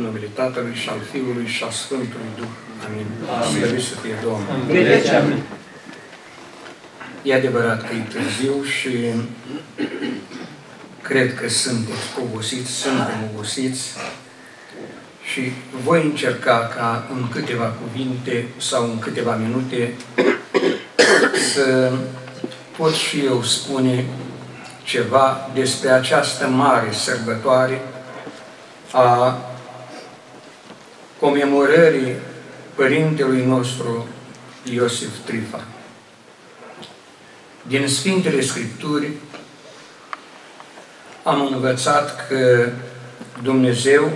în numele Tatălui și al Fiului și al Sfântului Duh. Amin. Slăvit să fie Domnul. Amin. E adevărat că e târziu și cred că sunteți obosiți, suntem obosiți și voi încerca ca în câteva cuvinte sau în câteva minute să pot și eu spune ceva despre această mare sărbătoare a comemorării Părintelui nostru Iosif Trifa. Din Sfintele Scripturi am învățat că Dumnezeu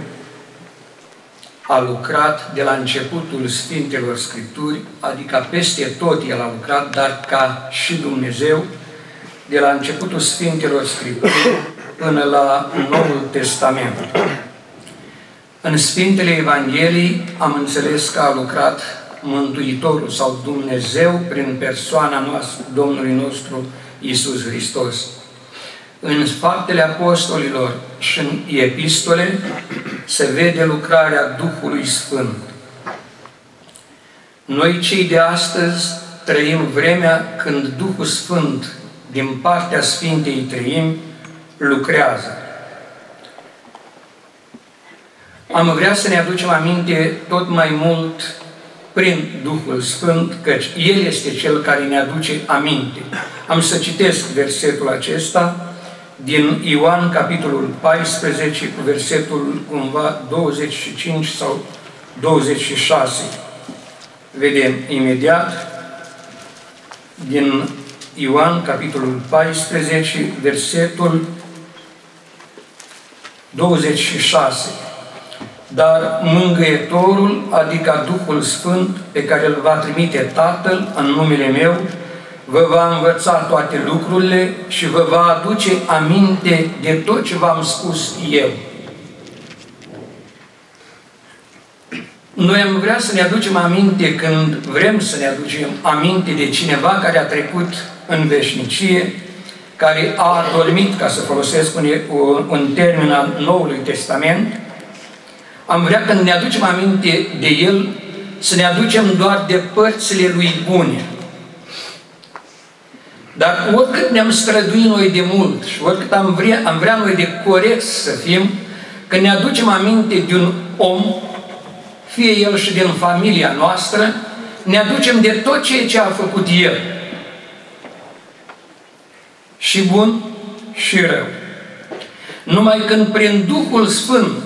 a lucrat de la începutul Sfintelor Scripturi, adică peste tot El a lucrat, dar ca și Dumnezeu, de la începutul Sfintelor Scripturi până la Noul Testament. În Sfintele Evangheliei am înțeles că a lucrat Mântuitorul sau Dumnezeu prin persoana noastră, Domnului nostru Isus Hristos. În Faptele Apostolilor și în Epistole se vede lucrarea Duhului Sfânt. Noi cei de astăzi trăim vremea când Duhul Sfânt din partea Sfintei Trăim lucrează. Am vrea să ne aducem aminte tot mai mult prin Duhul Sfânt, căci El este Cel care ne aduce aminte. Am să citesc versetul acesta din Ioan, capitolul 14, cu versetul cumva 25 sau 26. Vedem imediat din Ioan, capitolul 14, versetul 26 dar mângâietorul, adică Duhul Sfânt, pe care îl va trimite Tatăl în numele meu, vă va învăța toate lucrurile și vă va aduce aminte de tot ce v-am spus eu. Noi am vrea să ne aducem aminte când vrem să ne aducem aminte de cineva care a trecut în veșnicie, care a adormit, ca să folosesc un, un termen al Noului Testament, am vrea când ne aducem aminte de El, să ne aducem doar de părțile Lui bune. Dar oricât ne-am străduit noi de mult și oricât am vrea, am vrea noi de corect să fim, când ne aducem aminte de un om, fie el și din familia noastră, ne aducem de tot ceea ce a făcut El. Și bun și rău. Numai când prin Duhul Sfânt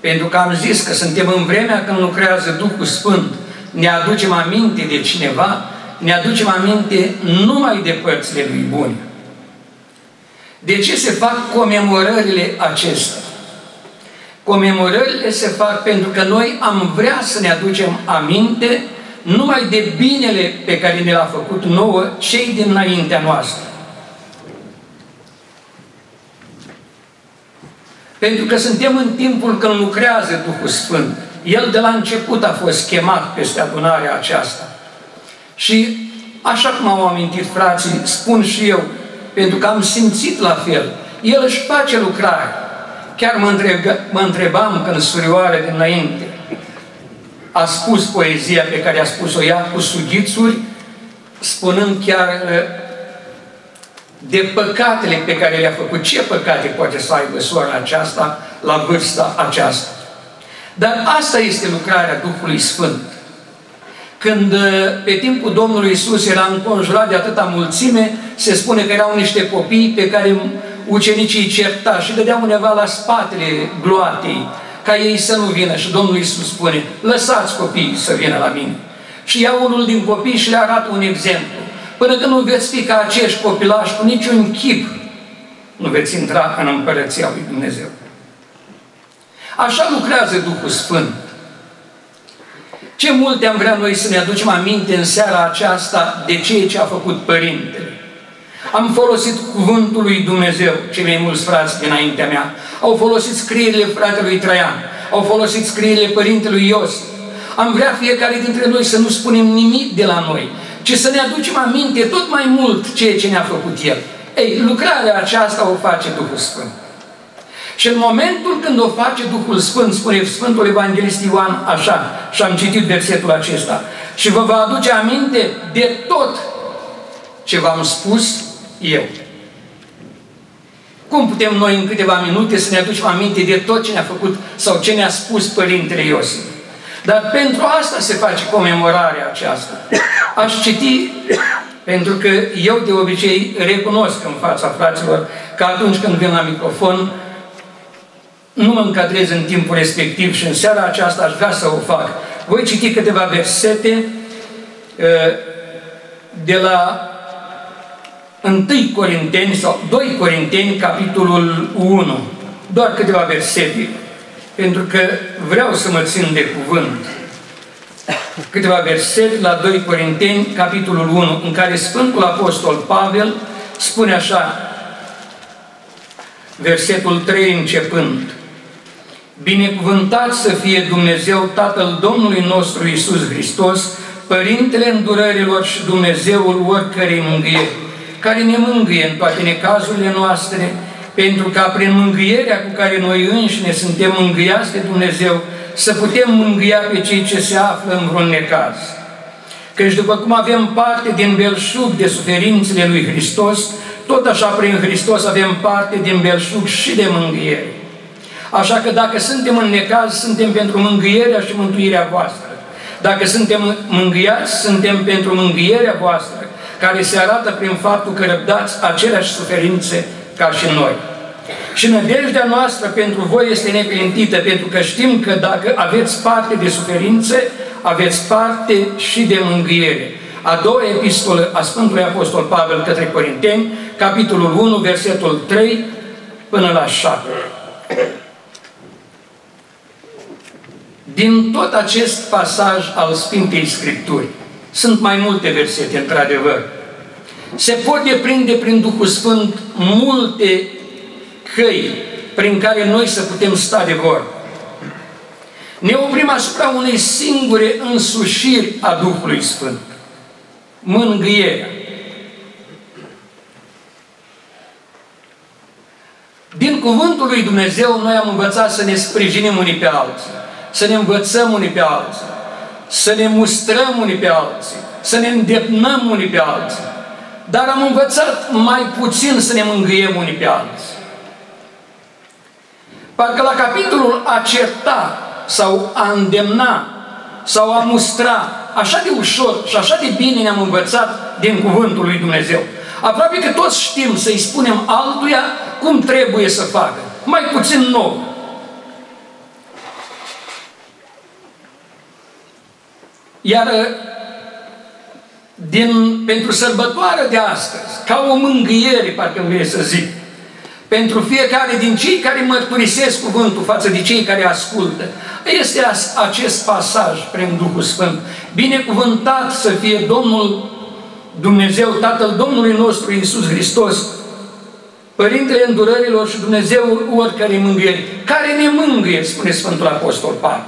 pentru că am zis că suntem în vremea când lucrează Duhul Sfânt, ne aducem aminte de cineva, ne aducem aminte numai de părțile lui bune. De ce se fac comemorările acestea? Comemorările se fac pentru că noi am vrea să ne aducem aminte numai de binele pe care ne l-a făcut nouă cei dinaintea noastră. Pentru că suntem în timpul când lucrează Duhul Sfânt. El de la început a fost chemat peste adunarea aceasta. Și așa cum am amintit frații, spun și eu, pentru că am simțit la fel, El își face lucrare. Chiar mă, întreb, mă întrebam când surioare dinainte a spus poezia pe care a spus-o ea cu sughițuri, spunând chiar de păcatele pe care le-a făcut. Ce păcate poate să aibă sora aceasta la vârsta aceasta? Dar asta este lucrarea Duhului Sfânt. Când uh, pe timpul Domnului Isus era înconjurat de atâta mulțime, se spune că erau niște copii pe care ucenicii îi certa și dădeau undeva la spatele gloatei ca ei să nu vină. Și Domnul Isus spune, lăsați copiii să vină la mine. Și ia unul din copii și le arată un exemplu. Până când nu veți fi ca acești copilași cu niciun chip, nu veți intra în Împărăția lui Dumnezeu. Așa lucrează Duhul Sfânt. Ce multe am vrea noi să ne aducem aminte în seara aceasta de ceea ce a făcut Părintele. Am folosit cuvântul lui Dumnezeu, cei mai mulți frați dinaintea mea. Au folosit scrierile fratelui Traian. Au folosit scrierile Părintelui Iosif. Am vrea fiecare dintre noi să nu spunem nimic de la noi, ci să ne aducem aminte tot mai mult ceea ce ne-a făcut El. Ei, lucrarea aceasta o face Duhul Sfânt. Și în momentul când o face Duhul Sfânt, spune Sfântul Evanghelist Ioan așa, și am citit versetul acesta, și vă va aduce aminte de tot ce v-am spus eu. Cum putem noi în câteva minute să ne aducem aminte de tot ce ne-a făcut sau ce ne-a spus Părintele Iosif? Dar pentru asta se face comemorarea aceasta. Aș citi, pentru că eu de obicei recunosc în fața fraților că atunci când vin la microfon, nu mă încadrez în timpul respectiv și în seara aceasta aș vrea să o fac. Voi citi câteva versete uh, de la 1 Corinteni sau 2 Corinteni, capitolul 1. Doar câteva versete, pentru că vreau să mă țin de cuvânt. Câteva versete la 2 Corinteni, capitolul 1, în care Sfântul Apostol Pavel spune așa, versetul 3 începând, Binecuvântat să fie Dumnezeu Tatăl Domnului nostru Isus Hristos, Părintele îndurărilor și Dumnezeul oricărei mângâieri, care ne mângâie în toate necazurile noastre, pentru ca prin mângâierea cu care noi înșine suntem mângâiați de Dumnezeu, să putem mângâia pe cei ce se află în vreun necaz. Căci după cum avem parte din belșug de suferințele lui Hristos, tot așa prin Hristos avem parte din belșug și de mângâiere. Așa că dacă suntem în necaz, suntem pentru mângâierea și mântuirea voastră. Dacă suntem mângâiați, suntem pentru mângâierea voastră, care se arată prin faptul că răbdați aceleași suferințe ca și noi. Și nădejdea noastră pentru voi este neclintită, pentru că știm că dacă aveți parte de suferințe, aveți parte și de mângâiere. A doua epistolă a Sfântului Apostol Pavel către Corinteni, capitolul 1, versetul 3 până la 7. Din tot acest pasaj al Sfintei Scripturi, sunt mai multe versete, într-adevăr, se pot deprinde prin Duhul Sfânt multe căi prin care noi să putem sta de vorbă. Ne oprim asupra unei singure însușiri a Duhului Sfânt. Mângâierea. Din Cuvântul lui Dumnezeu noi am învățat să ne sprijinim unii pe alții, să ne învățăm unii pe alții, să ne mustrăm unii pe alții, să ne îndepnăm unii pe alții. Dar am învățat mai puțin să ne mângâiem unii pe alții. Parcă la capitolul a certa sau a îndemna sau a mustra, așa de ușor și așa de bine ne-am învățat din Cuvântul lui Dumnezeu. Aproape că toți știm să-i spunem altuia cum trebuie să facă. Mai puțin nou. Iar din, pentru sărbătoarea de astăzi, ca o mângâiere, parcă îmi să zic, pentru fiecare din cei care mărturisesc cuvântul față de cei care ascultă, este acest pasaj prin Duhul Sfânt. Binecuvântat să fie Domnul Dumnezeu, Tatăl Domnului nostru Iisus Hristos, Părintele îndurărilor și Dumnezeul oricărei mângâieri, care ne mângâie, spune Sfântul Apostol Pavel.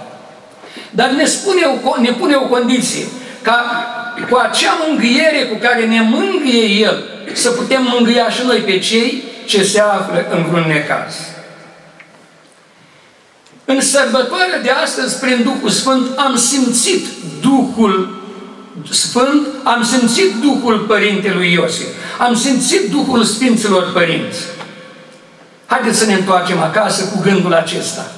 Dar ne, spune o, ne pune o condiție, ca cu acea mângâiere cu care ne mângâie El, să putem mângâia și noi pe cei ce se află în vreun necaz. În sărbătoarea de astăzi, prin Duhul Sfânt, am simțit Duhul Sfânt, am simțit Duhul Părintelui Iosif, am simțit Duhul Sfinților Părinți. Haideți să ne întoarcem acasă cu gândul acesta.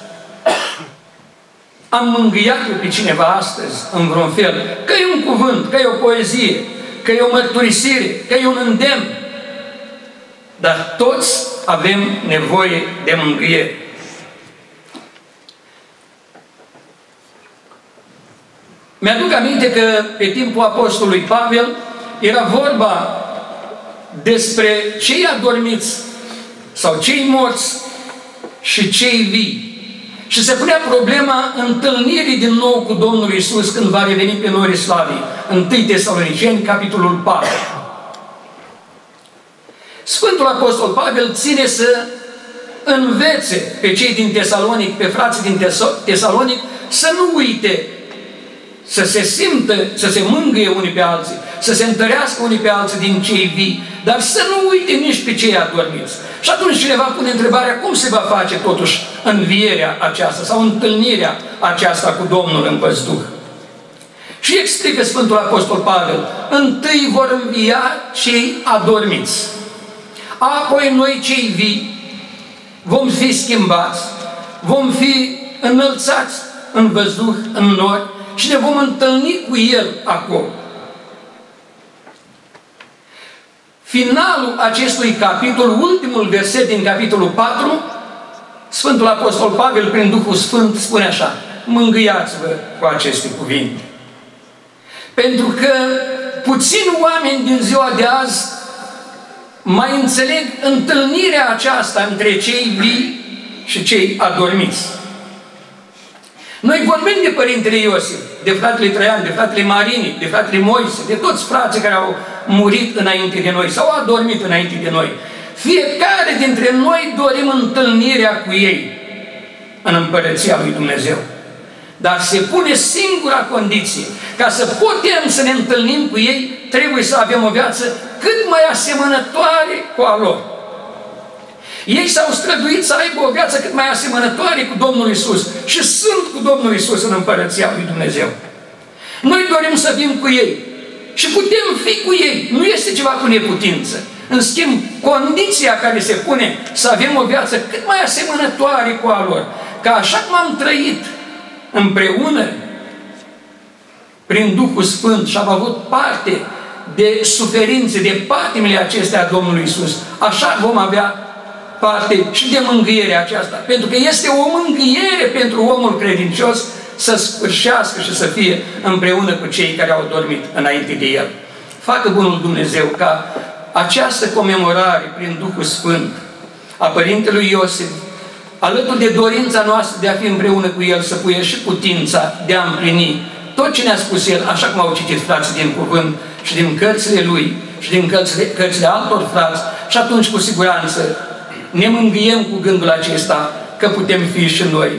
Am mângâiat pe cineva astăzi, în vreun fel, că e un cuvânt, că e o poezie, că e o mărturisire, că e un îndemn. Dar toți avem nevoie de mângâiere. Mi-aduc aminte că pe timpul Apostolului Pavel era vorba despre cei adormiți sau cei morți și cei vii. Și se punea problema întâlnirii din nou cu Domnul Isus când va reveni pe norii slavii. 1 Tesaloniceni, capitolul 4. Sfântul Apostol Pavel ține să învețe pe cei din Tesalonic, pe frații din Tesalonic, să nu uite să se simtă, să se mângâie unii pe alții, să se întărească unii pe alții din cei vii, dar să nu uite nici pe cei adormiți. Și atunci cineva pune întrebarea cum se va face totuși învierea aceasta sau întâlnirea aceasta cu Domnul în văzduh. Și explică Sfântul Apostol Pavel, întâi vor învia cei adormiți. Apoi noi cei vii vom fi schimbați, vom fi înălțați în văzduh, în nori și ne vom întâlni cu El acolo. Finalul acestui capitol, ultimul verset din capitolul 4, Sfântul Apostol Pavel, prin Duhul Sfânt, spune așa, mângâiați-vă cu aceste cuvinte. Pentru că puțini oameni din ziua de azi mai înțeleg întâlnirea aceasta între cei vii și cei adormiți. Noi vorbim de Părintele Iosif, de fratele Traian, de fratele Marini, de fratele Moise, de toți frații care au murit înainte de noi sau au adormit înainte de noi. Fiecare dintre noi dorim întâlnirea cu ei în Împărăția lui Dumnezeu. Dar se pune singura condiție. Ca să putem să ne întâlnim cu ei, trebuie să avem o viață cât mai asemănătoare cu a lor. Ei s-au străduit să aibă o viață cât mai asemănătoare cu Domnul Isus și sunt cu Domnul Isus în Împărăția lui Dumnezeu. Noi dorim să fim cu ei și putem fi cu ei. Nu este ceva cu neputință. În schimb, condiția care se pune să avem o viață cât mai asemănătoare cu a lor, ca așa cum am trăit împreună prin Duhul Sfânt și am avut parte de suferințe, de patimile acestea a Domnului Isus. Așa vom avea parte și de mângâierea aceasta. Pentru că este o mângâiere pentru omul credincios să sfârșească și să fie împreună cu cei care au dormit înainte de el. Facă Bunul Dumnezeu ca această comemorare prin Duhul Sfânt a Părintelui Iosif, alături de dorința noastră de a fi împreună cu El, să puie și putința de a împlini tot ce ne-a spus El, așa cum au citit frații din cuvânt și din cărțile Lui și din cărțile, cărțile altor frați, și atunci cu siguranță ne mângâiem cu gândul acesta că putem fi și noi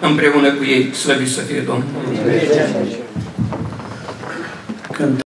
împreună cu ei. Slăvit să fie Domnul!